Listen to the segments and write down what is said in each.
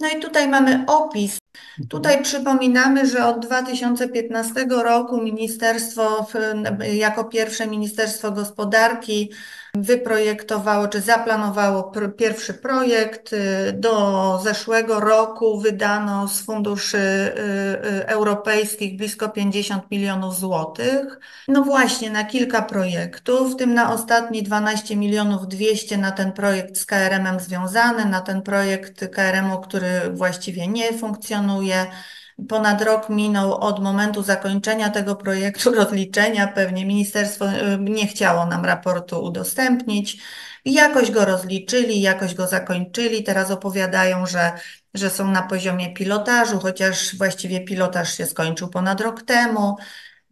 No i tutaj mamy opis. Tutaj przypominamy, że od 2015 roku ministerstwo, jako pierwsze Ministerstwo Gospodarki, wyprojektowało czy zaplanowało pierwszy projekt. Y, do zeszłego roku wydano z funduszy y, europejskich blisko 50 milionów złotych. No właśnie, na kilka projektów, w tym na ostatni 12 milionów 200 na ten projekt z KRM-em związany, na ten projekt KRM-u, który właściwie nie funkcjonuje. Ponad rok minął od momentu zakończenia tego projektu, rozliczenia. Pewnie ministerstwo y, nie chciało nam raportu udostępnić. Jakoś go rozliczyli, jakoś go zakończyli. Teraz opowiadają, że, że są na poziomie pilotażu, chociaż właściwie pilotaż się skończył ponad rok temu.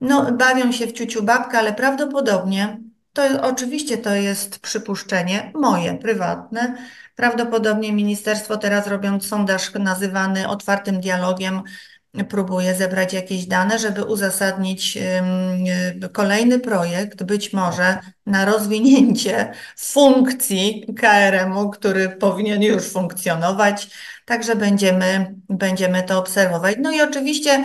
No, bawią się w ciuciu babkę, ale prawdopodobnie, to oczywiście to jest przypuszczenie moje, prywatne, prawdopodobnie ministerstwo teraz robiąc sondaż nazywany otwartym dialogiem, próbuje zebrać jakieś dane, żeby uzasadnić kolejny projekt, być może na rozwinięcie funkcji KRM-u, który powinien już funkcjonować. Także będziemy, będziemy to obserwować. No i oczywiście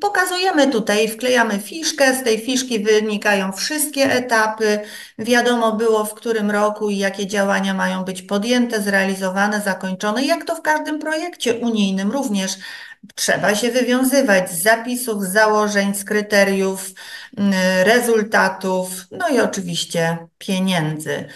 pokazujemy tutaj, wklejamy fiszkę, z tej fiszki wynikają wszystkie etapy. Wiadomo było w którym roku i jakie działania mają być podjęte, zrealizowane, zakończone, jak to w każdym projekcie unijnym również Trzeba się wywiązywać z zapisów, założeń, z kryteriów, mm, rezultatów, no i oczywiście pieniędzy.